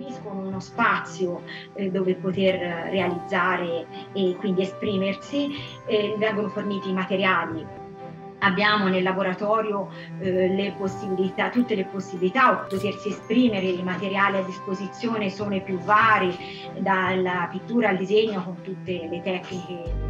forniscono uno spazio eh, dove poter realizzare e quindi esprimersi, eh, vengono forniti i materiali. Abbiamo nel laboratorio eh, le possibilità, tutte le possibilità di potersi esprimere, i materiali a disposizione sono i più vari, dalla pittura al disegno con tutte le tecniche